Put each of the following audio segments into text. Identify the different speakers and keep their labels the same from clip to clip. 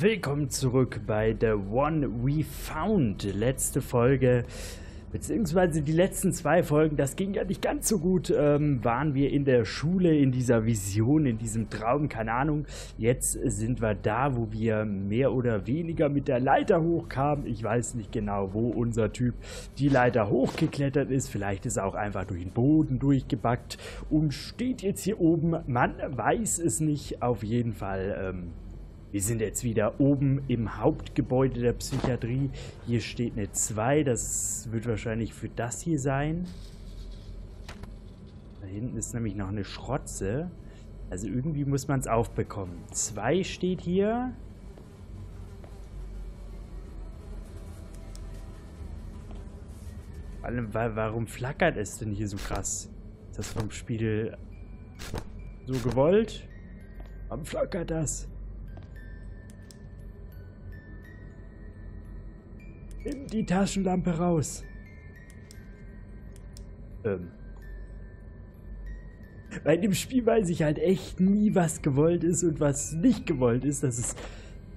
Speaker 1: Willkommen zurück bei The One We Found. Letzte Folge, beziehungsweise die letzten zwei Folgen, das ging ja nicht ganz so gut, ähm, waren wir in der Schule, in dieser Vision, in diesem Traum, keine Ahnung. Jetzt sind wir da, wo wir mehr oder weniger mit der Leiter hochkamen. Ich weiß nicht genau, wo unser Typ die Leiter hochgeklettert ist. Vielleicht ist er auch einfach durch den Boden durchgebackt und steht jetzt hier oben. Man weiß es nicht. Auf jeden Fall. Ähm, wir sind jetzt wieder oben im Hauptgebäude der Psychiatrie. Hier steht eine 2. Das wird wahrscheinlich für das hier sein. Da hinten ist nämlich noch eine Schrotze. Also irgendwie muss man es aufbekommen. 2 steht hier. Warum flackert es denn hier so krass? Ist das vom Spiel so gewollt? Warum flackert das? Nimm die Taschenlampe raus. Ähm. Bei dem Spiel weiß ich halt echt nie, was gewollt ist und was nicht gewollt ist. Das ist,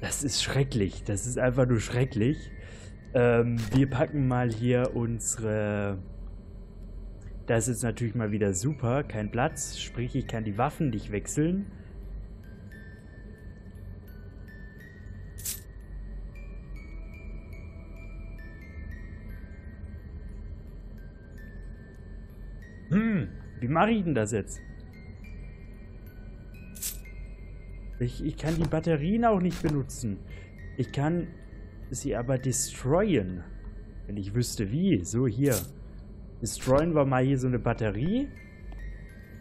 Speaker 1: das ist schrecklich. Das ist einfach nur schrecklich. Ähm, wir packen mal hier unsere... Das ist natürlich mal wieder super. Kein Platz. Sprich, ich kann die Waffen nicht wechseln. Mache ich denn das jetzt? Ich, ich kann die Batterien auch nicht benutzen. Ich kann sie aber destroyen. Wenn ich wüsste wie. So, hier. Destroyen wir mal hier so eine Batterie.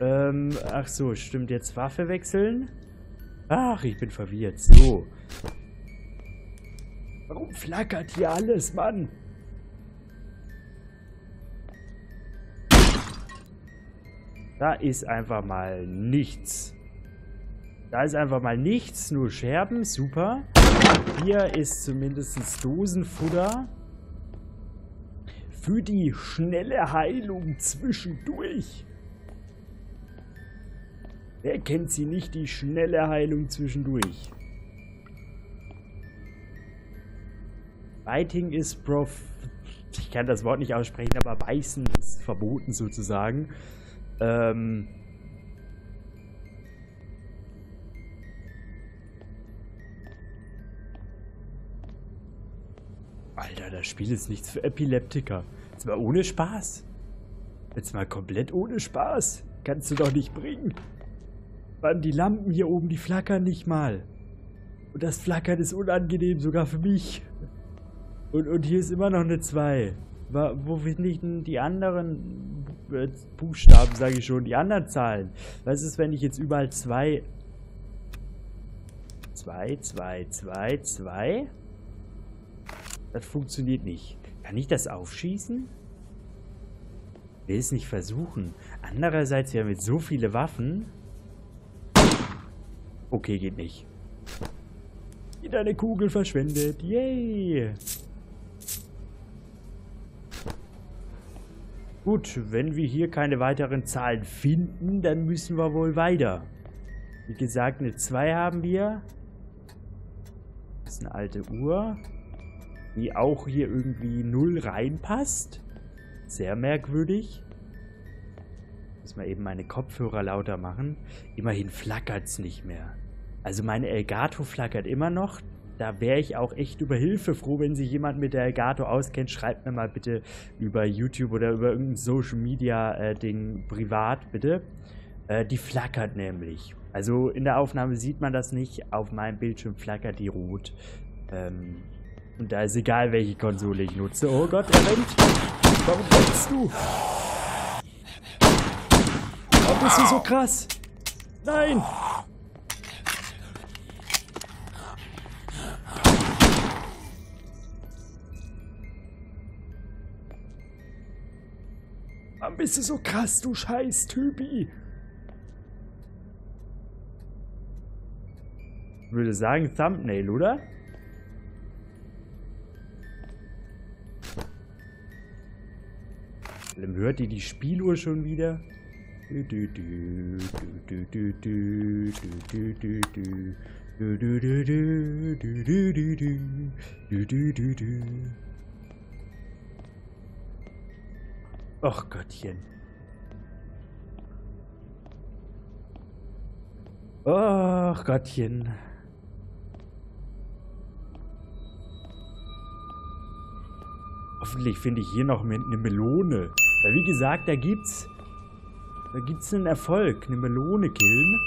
Speaker 1: Ähm, ach so, stimmt. Jetzt Waffe wechseln. Ach, ich bin verwirrt. So. Warum flackert hier alles, Mann? Da ist einfach mal nichts. Da ist einfach mal nichts, nur Scherben, super. Hier ist zumindest Dosenfutter. Für die schnelle Heilung zwischendurch. Wer kennt sie nicht, die schnelle Heilung zwischendurch? Biting ist Prof... Ich kann das Wort nicht aussprechen, aber beißen ist verboten sozusagen. Ähm. Alter, das Spiel ist nichts für Epileptiker. Jetzt mal ohne Spaß. Jetzt mal komplett ohne Spaß. Kannst du doch nicht bringen. Mann, die Lampen hier oben, die flackern nicht mal. Und das Flackern ist unangenehm, sogar für mich. Und, und hier ist immer noch eine 2. Wo finde ich denn die anderen äh, Buchstaben, sage ich schon, die anderen Zahlen? Was ist, wenn ich jetzt überall zwei... Zwei, zwei, zwei, zwei? Das funktioniert nicht. Kann ich das aufschießen? Will es nicht versuchen. Andererseits, wir haben jetzt so viele Waffen. Okay, geht nicht. Wieder eine Kugel verschwendet. Yay! Gut, wenn wir hier keine weiteren Zahlen finden, dann müssen wir wohl weiter. Wie gesagt, eine 2 haben wir. Das ist eine alte Uhr, die auch hier irgendwie 0 reinpasst. Sehr merkwürdig. Muss mal eben meine Kopfhörer lauter machen. Immerhin flackert es nicht mehr. Also meine Elgato flackert immer noch da wäre ich auch echt über Hilfe froh, wenn sich jemand mit der Elgato auskennt. Schreibt mir mal bitte über YouTube oder über irgendein Social Media äh, Ding privat, bitte. Äh, die flackert nämlich. Also in der Aufnahme sieht man das nicht. Auf meinem Bildschirm flackert die rot. Ähm, und da ist egal, welche Konsole ich nutze. Oh Gott, er rennt. Warum rennst du? Warum bist du so krass? Nein! Warum bist du so krass, du scheiß Typi? Ich würde sagen Thumbnail, oder? Dann hört ihr die Spieluhr schon wieder? Och Gottchen. Och Gottchen. Hoffentlich finde ich hier noch eine Melone. Weil wie gesagt, da gibt's... Da gibt's einen Erfolg. Eine Melone killen.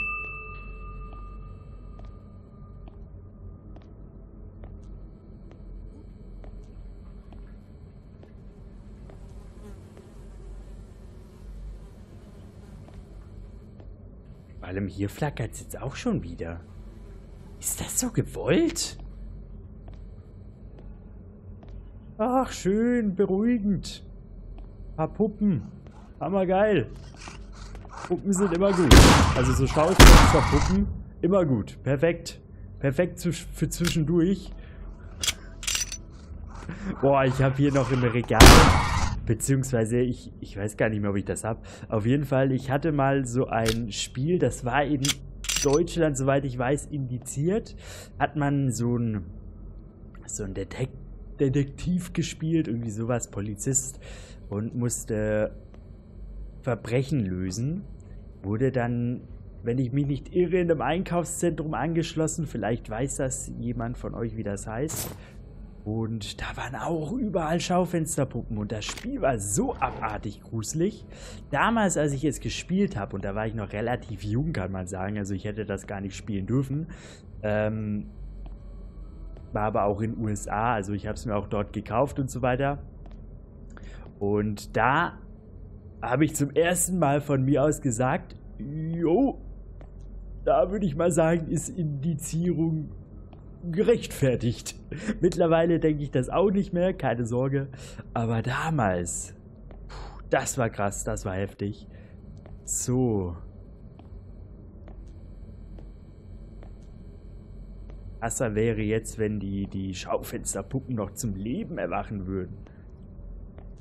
Speaker 1: Allem hier flackert es jetzt auch schon wieder. Ist das so gewollt? Ach, schön, beruhigend. Ein paar Puppen. Hammergeil. Puppen sind immer gut. Also so Schaufenster-Puppen, immer gut. Perfekt. Perfekt für zwischendurch. Boah, ich habe hier noch im Regal Beziehungsweise, ich, ich weiß gar nicht mehr, ob ich das habe. Auf jeden Fall, ich hatte mal so ein Spiel, das war in Deutschland, soweit ich weiß, indiziert. Hat man so ein, so ein Detek Detektiv gespielt, irgendwie sowas, Polizist, und musste Verbrechen lösen. Wurde dann, wenn ich mich nicht irre, in einem Einkaufszentrum angeschlossen. Vielleicht weiß das jemand von euch, wie das heißt. Und da waren auch überall Schaufensterpuppen und das Spiel war so abartig gruselig. Damals, als ich es gespielt habe, und da war ich noch relativ jung, kann man sagen, also ich hätte das gar nicht spielen dürfen, ähm, war aber auch in den USA, also ich habe es mir auch dort gekauft und so weiter. Und da habe ich zum ersten Mal von mir aus gesagt, jo, da würde ich mal sagen, ist Indizierung gerechtfertigt. Mittlerweile denke ich das auch nicht mehr, keine Sorge. Aber damals, das war krass, das war heftig. So. Krasser wäre jetzt, wenn die, die Schaufensterpuppen noch zum Leben erwachen würden.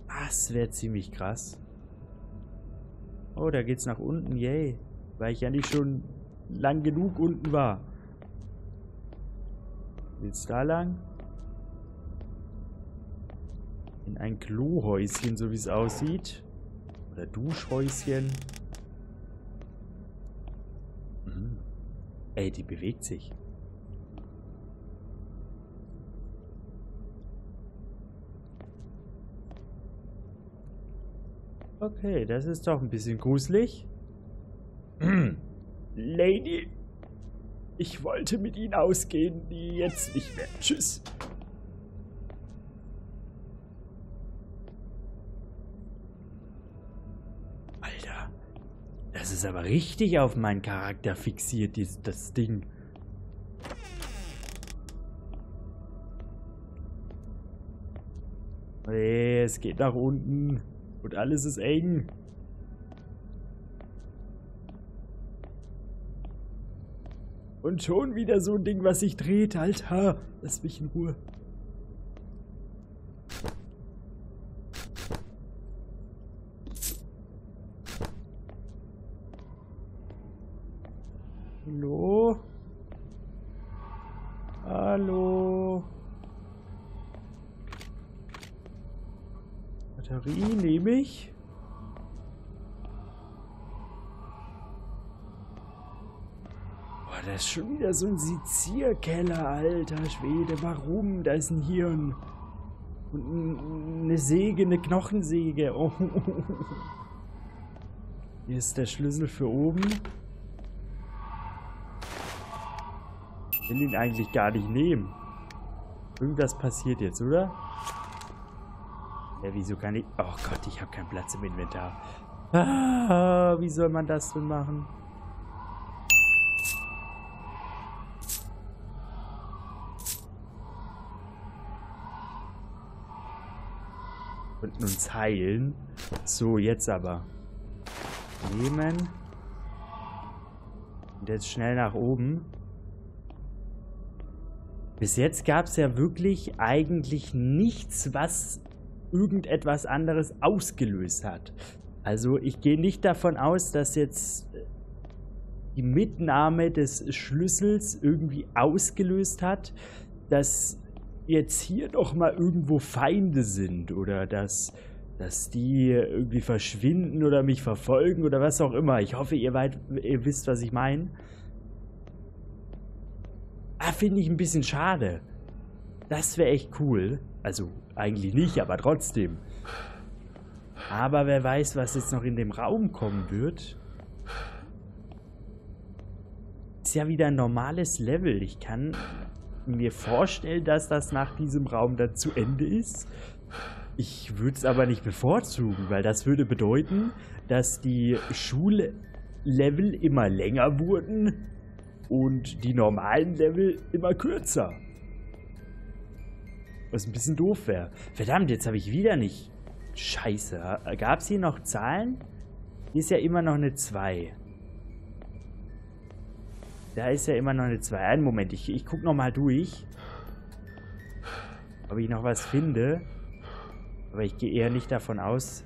Speaker 1: Das wäre ziemlich krass. Oh, da geht's nach unten, yay. Weil ich ja nicht schon lang genug unten war. Geht's da lang? In ein Klohäuschen, so wie es aussieht. Oder Duschhäuschen. Mhm. Ey, die bewegt sich. Okay, das ist doch ein bisschen gruselig. Lady, ich wollte mit Ihnen ausgehen, jetzt nicht mehr. Tschüss. Alter, das ist aber richtig auf meinen Charakter fixiert, dieses, das Ding. Hey, es geht nach unten und alles ist eng. Und schon wieder so ein Ding, was sich dreht, Alter. Lass mich in Ruhe. Hallo? Hallo? Batterie nehme ich. Das ist schon wieder so ein Sezierkeller, alter Schwede. Warum? Da ist ein Hirn. Und eine Säge, eine Knochensäge. Oh. Hier ist der Schlüssel für oben. Ich will ihn eigentlich gar nicht nehmen. Irgendwas passiert jetzt, oder? Ja, wieso kann ich... Oh Gott, ich habe keinen Platz im Inventar. Ah, wie soll man das denn machen? Könnten uns heilen. So, jetzt aber. Nehmen. Und jetzt schnell nach oben. Bis jetzt gab es ja wirklich eigentlich nichts, was irgendetwas anderes ausgelöst hat. Also ich gehe nicht davon aus, dass jetzt die Mitnahme des Schlüssels irgendwie ausgelöst hat, dass jetzt hier doch mal irgendwo Feinde sind oder dass, dass die irgendwie verschwinden oder mich verfolgen oder was auch immer. Ich hoffe, ihr, weit, ihr wisst, was ich meine. Ah, finde ich ein bisschen schade. Das wäre echt cool. Also, eigentlich nicht, aber trotzdem. Aber wer weiß, was jetzt noch in dem Raum kommen wird. Ist ja wieder ein normales Level. Ich kann mir vorstellen, dass das nach diesem Raum dann zu Ende ist. Ich würde es aber nicht bevorzugen, weil das würde bedeuten, dass die Schullevel immer länger wurden und die normalen Level immer kürzer. Was ein bisschen doof wäre. Verdammt, jetzt habe ich wieder nicht... Scheiße. Gab es hier noch Zahlen? Hier ist ja immer noch eine 2. Da ist ja immer noch eine 2. Einen Moment, ich, ich gucke nochmal durch. Ob ich noch was finde. Aber ich gehe eher nicht davon aus.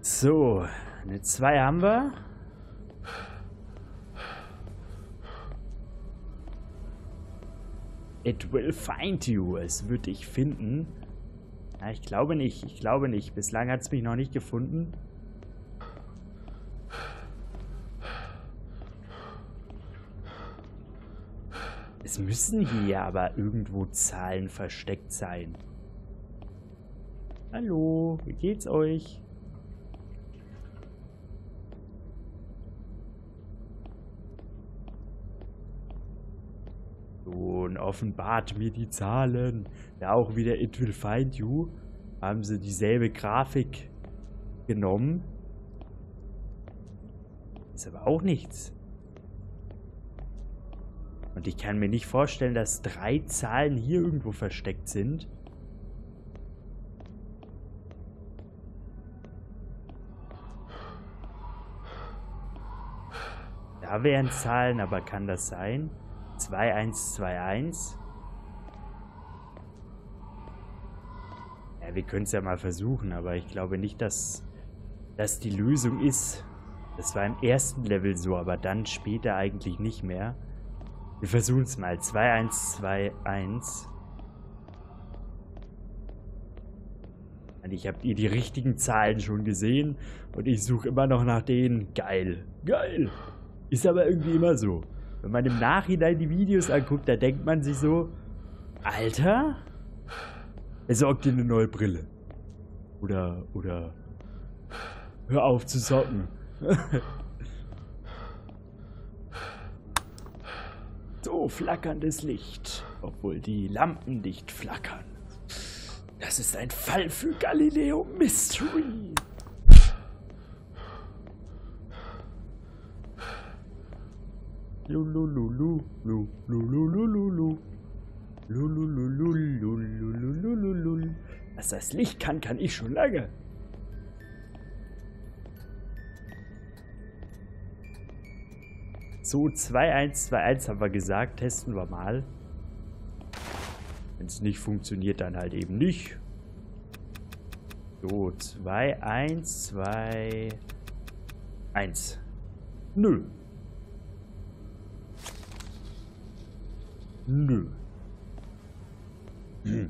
Speaker 1: So, eine 2 haben wir. It will find you. Es wird dich finden. Ja, ich glaube nicht. Ich glaube nicht. Bislang hat es mich noch nicht gefunden. Es müssen hier aber irgendwo Zahlen versteckt sein. Hallo, wie geht's euch? und offenbart mir die Zahlen. Ja, auch wieder It Will Find You. Haben sie dieselbe Grafik genommen. Ist aber auch nichts. Und ich kann mir nicht vorstellen, dass drei Zahlen hier irgendwo versteckt sind. Da wären Zahlen, aber kann das sein? 2121. Ja, wir können es ja mal versuchen, aber ich glaube nicht, dass das die Lösung ist. Das war im ersten Level so, aber dann später eigentlich nicht mehr. Wir versuchen es mal. 2121. Und ich habe ihr die richtigen Zahlen schon gesehen und ich suche immer noch nach denen. Geil. Geil. Ist aber irgendwie immer so. Wenn man im Nachhinein die Videos anguckt, da denkt man sich so, Alter, besorg dir eine neue Brille. Oder, oder, hör auf zu socken. so flackerndes Licht, obwohl die Lampen nicht flackern. Das ist ein Fall für Galileo Mystery. Lulululu, lulululu, lulululu, Was das Licht kann, kann ich schon lange. So, 2121 haben wir gesagt. Testen wir mal. Wenn es nicht funktioniert, dann halt eben nicht. So, 2121. Nö. Nö. Hm.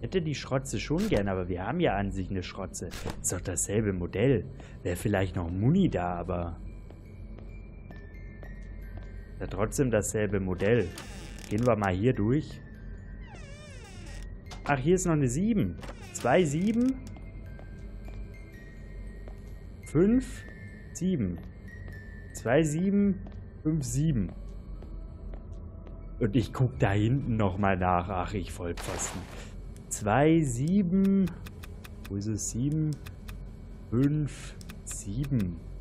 Speaker 1: Hätte die Schrotze schon gern, aber wir haben ja an sich eine Schrotze. Ist doch dasselbe Modell. Wäre vielleicht noch Muni da, aber... Ja trotzdem dasselbe Modell. Gehen wir mal hier durch. Ach, hier ist noch eine 7. 2, 7. 5, 7. 2, 7, 5, 7. Und ich gucke da hinten nochmal nach. Ach, ich Vollpfosten. 2, 7. Wo ist es? 7, 5, 7.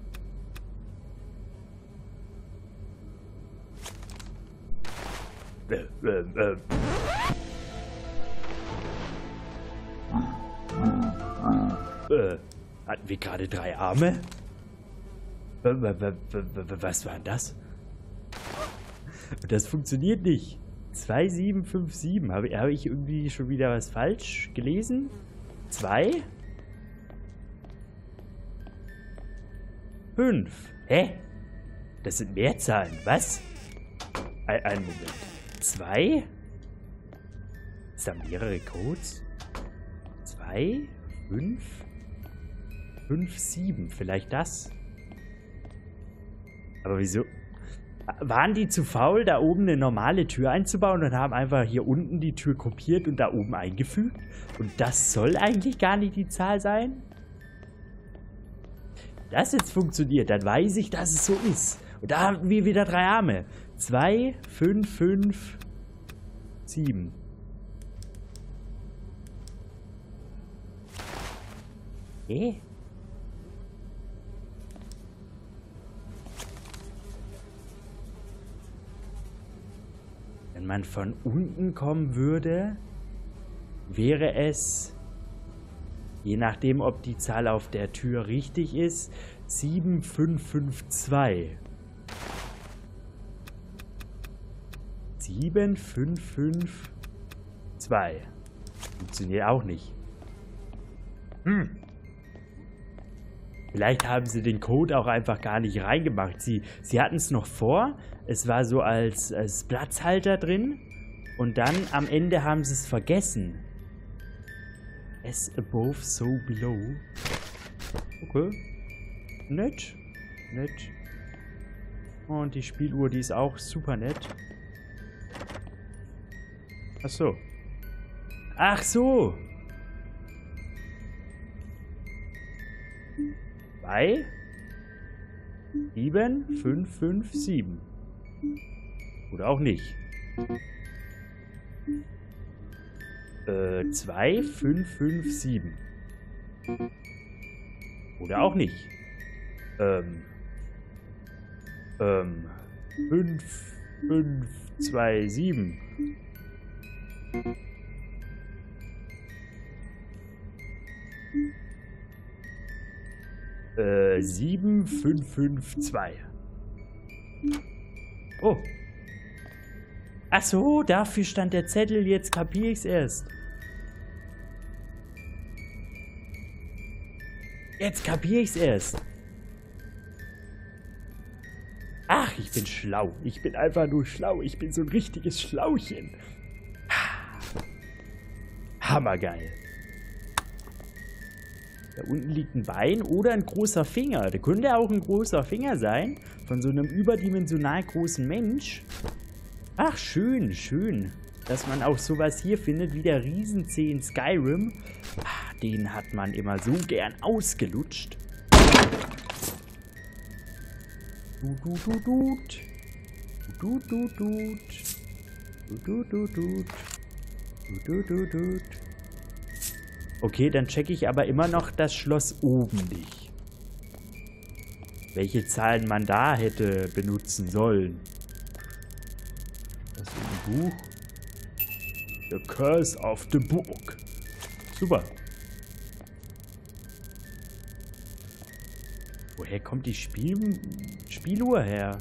Speaker 1: Äh, äh, äh. Äh, hatten wir gerade drei Arme? Was war das? Das funktioniert nicht. 2757. Habe hab ich irgendwie schon wieder was falsch gelesen? 2? 5. Hä? Das sind Mehrzahlen. Was? Ein, einen Moment. Zwei? Ist da mehrere Codes? Zwei? Fünf? Fünf, sieben. Vielleicht das? Aber wieso? Waren die zu faul, da oben eine normale Tür einzubauen und haben einfach hier unten die Tür kopiert und da oben eingefügt? Und das soll eigentlich gar nicht die Zahl sein? Das jetzt funktioniert, dann weiß ich, dass es so ist. Und da haben wir wieder drei Arme. Zwei, fünf, fünf, sieben. Eh? Wenn man von unten kommen würde, wäre es, je nachdem, ob die Zahl auf der Tür richtig ist, 7552. 7552. Funktioniert auch nicht. Hm. Vielleicht haben sie den Code auch einfach gar nicht reingemacht. Sie, sie hatten es noch vor. Es war so als, als Platzhalter drin. Und dann am Ende haben sie es vergessen. As above, so below. Okay. Nett. Nett. Und die Spieluhr, die ist auch super nett. Ach so. Ach so. 3, 7, 5, 5, 7. Oder auch nicht. Äh, 2, 5, 5, 7. Oder auch nicht. Ähm. Ähm. 5, 5, 2, 7. Äh, 7552. Oh. Ach so, dafür stand der Zettel, jetzt kapier ich's erst. Jetzt kapier ich's erst. Ach, ich bin schlau. Ich bin einfach nur schlau. Ich bin so ein richtiges Schlauchen. Hammergeil. Da unten liegt ein Bein oder ein großer Finger. Der könnte auch ein großer Finger sein. Von so einem überdimensional großen Mensch. Ach, schön, schön. Dass man auch sowas hier findet wie der Riesenzeh in Skyrim. Ach, den hat man immer so gern ausgelutscht. Du, du, du, du. Du, du, du, du. Du, du, du, du. Okay, dann checke ich aber immer noch das Schloss oben nicht. Welche Zahlen man da hätte benutzen sollen. Das ist ein Buch. The Curse of the Book. Super. Woher kommt die Spiel Spieluhr her?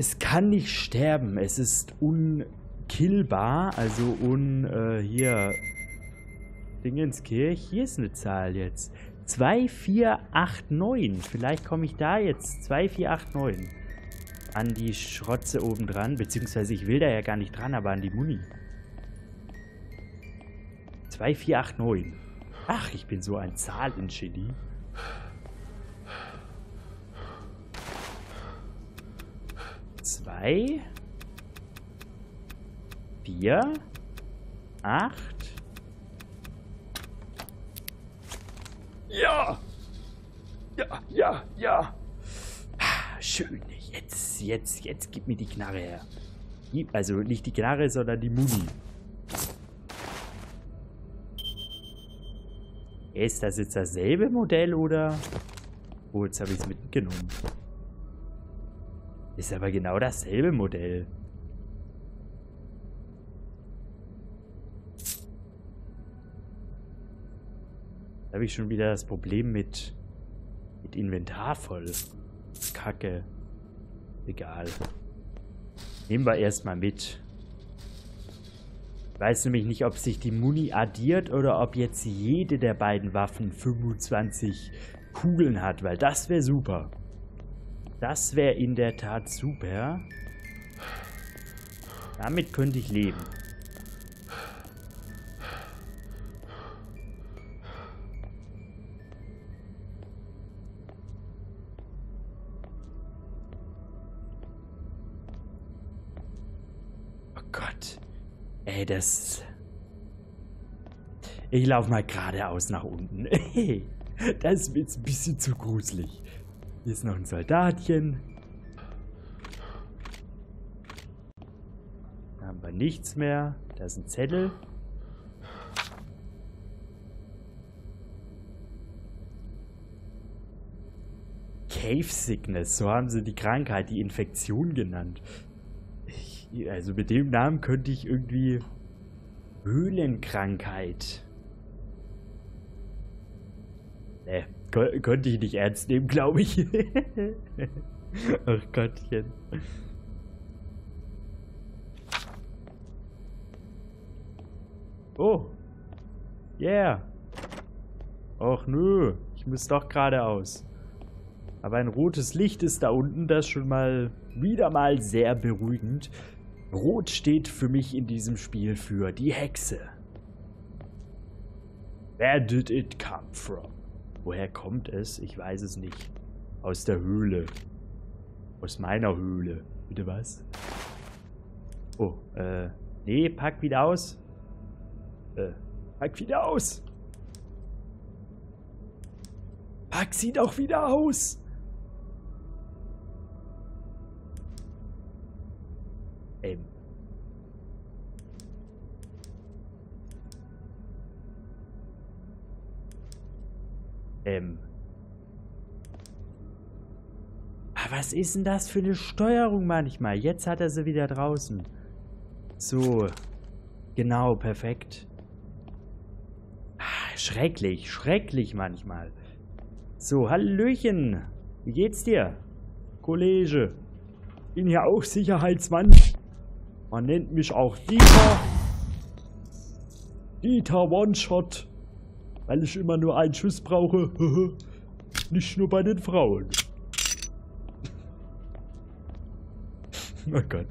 Speaker 1: Es kann nicht sterben. Es ist unkillbar. Also un... Äh, hier... Dingenskirch. Hier ist eine Zahl jetzt. 2489. Vielleicht komme ich da jetzt. 2489. An die Schrotze oben dran. Beziehungsweise ich will da ja gar nicht dran, aber an die Muni. 2489. Ach, ich bin so ein Zahlengenie. Zwei, vier, acht. Ja! Ja, ja, ja! Schön. Jetzt, jetzt, jetzt gib mir die Knarre her. Also nicht die Knarre, sondern die Muni. Ist das jetzt dasselbe Modell oder? Oh, jetzt habe ich es mitgenommen. Ist aber genau dasselbe Modell. Da habe ich schon wieder das Problem mit, mit Inventar voll. Kacke. Egal. Nehmen wir erstmal mit. Ich weiß nämlich nicht, ob sich die Muni addiert oder ob jetzt jede der beiden Waffen 25 Kugeln hat, weil das wäre super. Das wäre in der Tat super. Damit könnte ich leben. Oh Gott. Ey, das... Ich laufe mal geradeaus nach unten. das ist jetzt ein bisschen zu gruselig. Hier ist noch ein Soldatchen. Da haben wir nichts mehr. Da ist ein Zettel. Cave Sickness, so haben sie die Krankheit, die Infektion genannt. Ich, also mit dem Namen könnte ich irgendwie Höhlenkrankheit. Ne, könnte ich nicht ernst nehmen, glaube ich. Ach Gottchen. Oh. Yeah. Och nö, ich muss doch geradeaus. Aber ein rotes Licht ist da unten, das schon mal wieder mal sehr beruhigend. Rot steht für mich in diesem Spiel für die Hexe. Where did it come from? Woher kommt es? Ich weiß es nicht. Aus der Höhle. Aus meiner Höhle. Bitte was? Oh, äh. Nee, pack wieder aus. Äh, pack wieder aus. Pack sie doch wieder aus. Ähm. Ah, was ist denn das für eine Steuerung manchmal? Jetzt hat er sie wieder draußen. So. Genau, perfekt. Ah, schrecklich, schrecklich manchmal. So, Hallöchen. Wie geht's dir? Kollege. Bin ja auch Sicherheitsmann. Man nennt mich auch Dieter. Dieter One-Shot. Weil ich immer nur einen Schuss brauche. Nicht nur bei den Frauen. oh Gott.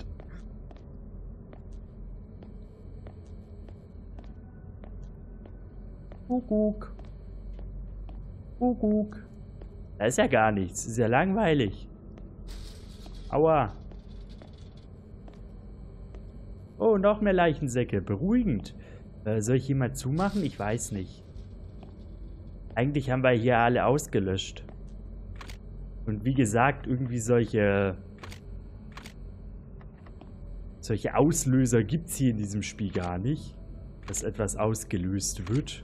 Speaker 1: Kuckuck. Kuckuck. Da ist ja gar nichts. Das ist ja langweilig. Aua. Oh, noch mehr Leichensäcke. Beruhigend. Äh, soll ich hier mal zumachen? Ich weiß nicht. Eigentlich haben wir hier alle ausgelöscht. Und wie gesagt, irgendwie solche... Solche Auslöser gibt es hier in diesem Spiel gar nicht. Dass etwas ausgelöst wird.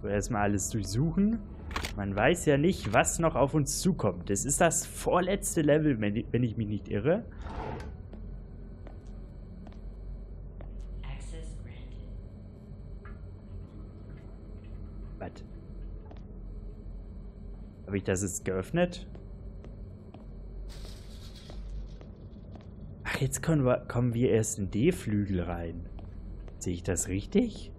Speaker 1: So, erstmal alles durchsuchen. Man weiß ja nicht, was noch auf uns zukommt. Das ist das vorletzte Level, wenn, ich mich nicht irre. Was? Habe ich das jetzt geöffnet? Ach, jetzt kommen wir, kommen wir erst in D-Flügel rein. Sehe ich das richtig?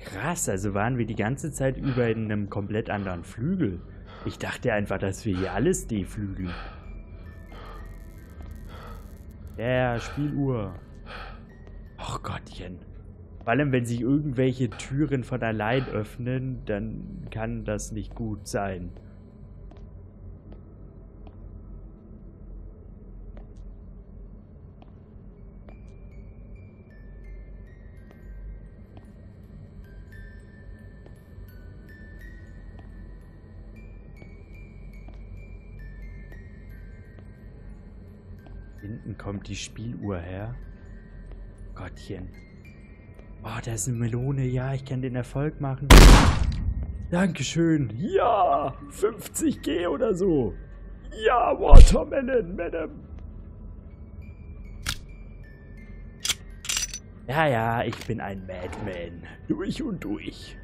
Speaker 1: Krass, also waren wir die ganze Zeit über in einem komplett anderen Flügel. Ich dachte einfach, dass wir hier alles D-Flügel. Ja, yeah, Spieluhr. Och Gottchen. Vor allem, wenn sich irgendwelche Türen von allein öffnen, dann kann das nicht gut sein. Hinten kommt die Spieluhr her. Gottchen. Oh, da ist eine Melone. Ja, ich kann den Erfolg machen. Dankeschön. Ja, 50g oder so. Ja, Watermelon, Madam. Ja, ja, ich bin ein Madman. Durch und durch.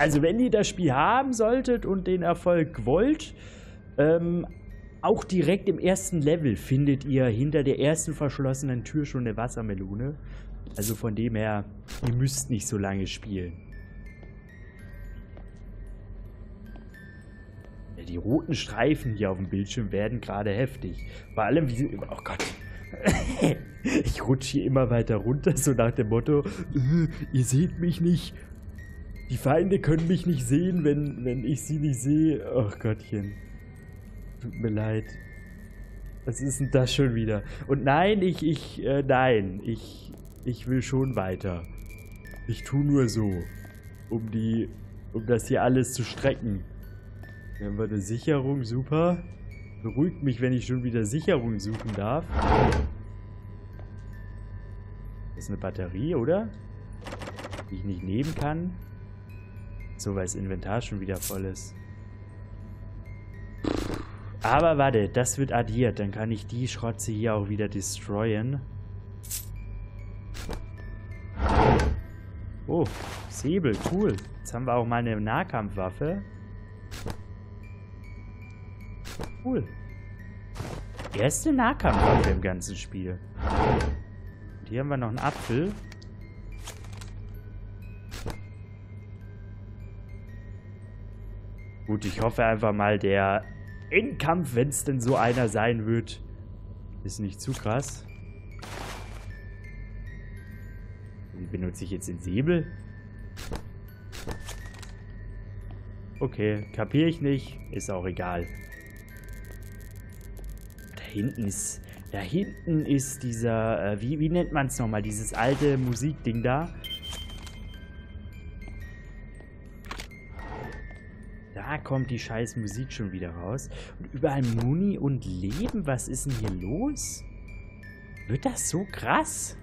Speaker 1: Also wenn ihr das Spiel haben solltet und den Erfolg wollt, ähm, auch direkt im ersten Level findet ihr hinter der ersten verschlossenen Tür schon eine Wassermelone. Also von dem her, ihr müsst nicht so lange spielen. Ja, die roten Streifen hier auf dem Bildschirm werden gerade heftig. Vor allem, wie sie... Oh Gott. ich rutsche hier immer weiter runter, so nach dem Motto, äh, ihr seht mich nicht. Die Feinde können mich nicht sehen, wenn, wenn ich sie nicht sehe. Ach Gottchen. Tut mir leid. Was ist denn das schon wieder? Und nein, ich, ich, äh, nein, ich, ich will schon weiter. Ich tu nur so, um die, um das hier alles zu strecken. Hier haben wir eine Sicherung, super. Beruhigt mich, wenn ich schon wieder Sicherung suchen darf. Das ist eine Batterie, oder? Die ich nicht nehmen kann. So, weil das Inventar schon wieder voll ist. Aber warte, das wird addiert. Dann kann ich die Schrotze hier auch wieder destroyen. Oh, Säbel, cool. Jetzt haben wir auch mal eine Nahkampfwaffe. Cool. Erste Nahkampfwaffe im ganzen Spiel. Und hier haben wir noch einen Apfel. Gut, ich hoffe einfach mal, der Endkampf, wenn es denn so einer sein wird, ist nicht zu krass. Wie benutze ich jetzt den Säbel? Okay, kapiere ich nicht. Ist auch egal. Da hinten ist... Da hinten ist dieser... Äh, wie, wie nennt man es nochmal? Dieses alte Musikding da. Da kommt die scheiß Musik schon wieder raus. Und überall Muni und Leben. Was ist denn hier los? Wird das so krass?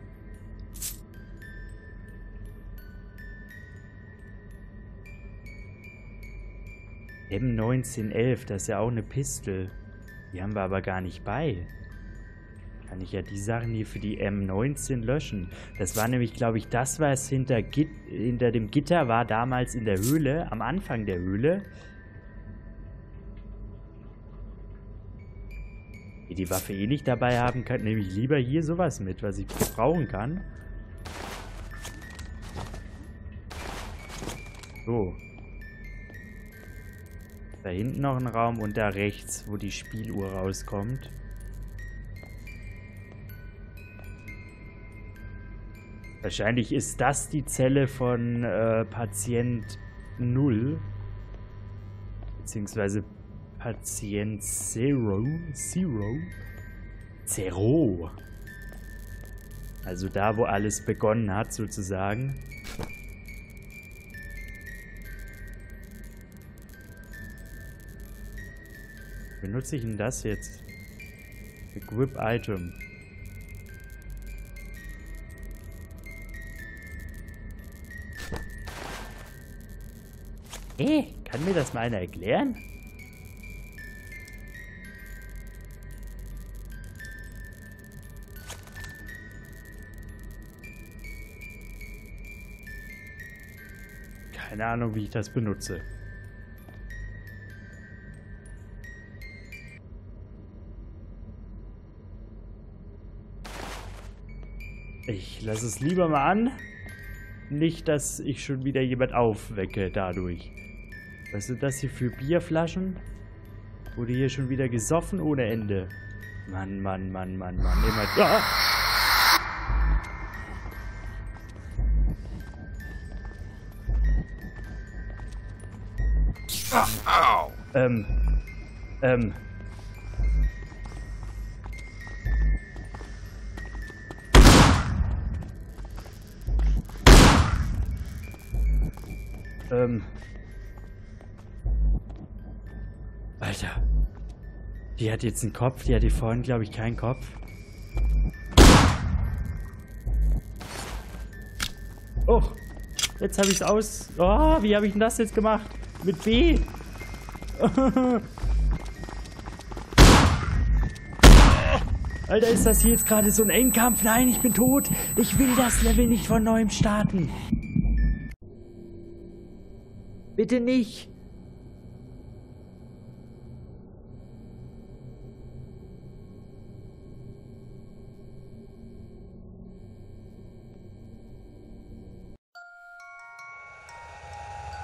Speaker 1: M1911, das ist ja auch eine Pistole. Die haben wir aber gar nicht bei. Kann ich ja die Sachen hier für die M19 löschen. Das war nämlich, glaube ich, das, was hinter, Git hinter dem Gitter war damals in der Höhle, am Anfang der Höhle. Die die Waffe eh nicht dabei haben kann, nehme ich lieber hier sowas mit, was ich brauchen kann. So, da hinten noch ein Raum und da rechts, wo die Spieluhr rauskommt. Wahrscheinlich ist das die Zelle von äh, Patient 0. Beziehungsweise Patient Zero. Zero. Zero. Also da, wo alles begonnen hat, sozusagen. Benutze ich denn das jetzt? Equip Item. Hey, kann mir das mal einer erklären? Keine Ahnung, wie ich das benutze. Ich lasse es lieber mal an. Nicht, dass ich schon wieder jemand aufwecke dadurch. Was sind das hier für Bierflaschen? Wurde hier schon wieder gesoffen ohne Ende. Mann, Mann, Mann, Mann, Mann. Immer da. Ah, ähm. Ähm. Ähm. Alter. Die hat jetzt einen Kopf, die hatte vorhin, glaube ich, keinen Kopf. Oh, jetzt habe ich es aus... Oh, wie habe ich denn das jetzt gemacht? Mit B. Alter, ist das hier jetzt gerade so ein Endkampf? Nein, ich bin tot. Ich will das Level nicht von neuem starten. Bitte nicht.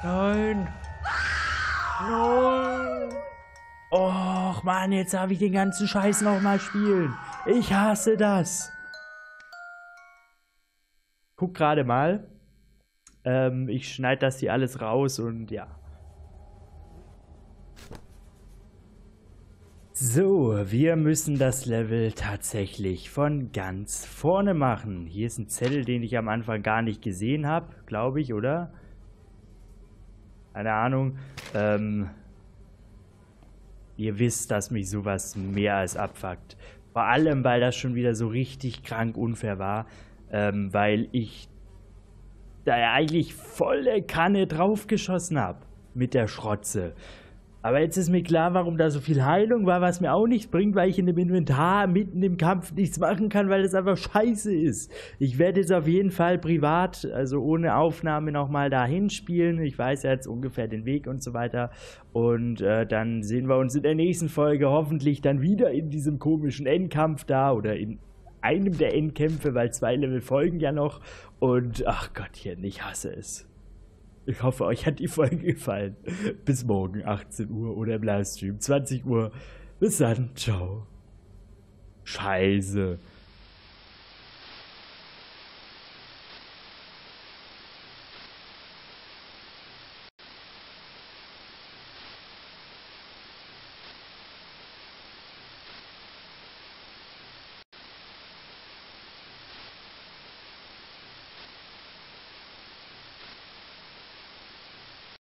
Speaker 1: Nein. Nein. Och, Mann, jetzt darf ich den ganzen Scheiß nochmal spielen. Ich hasse das. Guck gerade mal. Ähm, ich schneide das hier alles raus und ja. So, wir müssen das Level tatsächlich von ganz vorne machen. Hier ist ein Zettel, den ich am Anfang gar nicht gesehen habe, glaube ich, oder? Keine Ahnung. Ähm, ihr wisst, dass mich sowas mehr als abfuckt. Vor allem, weil das schon wieder so richtig krank unfair war. Ähm, weil ich da eigentlich volle Kanne draufgeschossen habe mit der Schrotze. Aber jetzt ist mir klar, warum da so viel Heilung war, was mir auch nichts bringt, weil ich in dem Inventar mitten im Kampf nichts machen kann, weil das einfach scheiße ist. Ich werde jetzt auf jeden Fall privat, also ohne Aufnahme nochmal dahin spielen. Ich weiß ja jetzt ungefähr den Weg und so weiter. Und äh, dann sehen wir uns in der nächsten Folge hoffentlich dann wieder in diesem komischen Endkampf da oder in einem der Endkämpfe, weil zwei Level folgen ja noch. Und ach Gottchen, ich hasse es. Ich hoffe, euch hat die Folge gefallen. Bis morgen, 18 Uhr oder im Livestream, 20 Uhr. Bis dann, ciao. Scheiße.